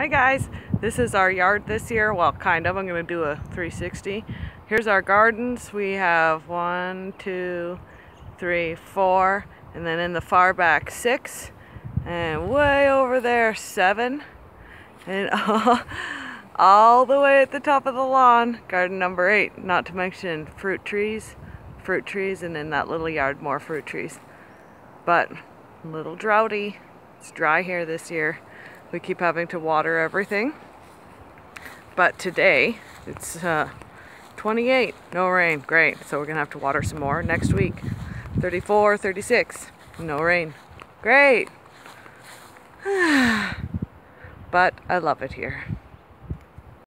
Hi guys, this is our yard this year. Well, kind of. I'm going to do a 360. Here's our gardens. We have one, two, three, four, and then in the far back six, and way over there seven, and all, all the way at the top of the lawn, garden number eight. Not to mention fruit trees, fruit trees, and in that little yard more fruit trees. But a little droughty. It's dry here this year. We keep having to water everything. But today, it's uh, 28, no rain, great. So we're gonna have to water some more next week. 34, 36, no rain, great. but I love it here.